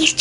Из.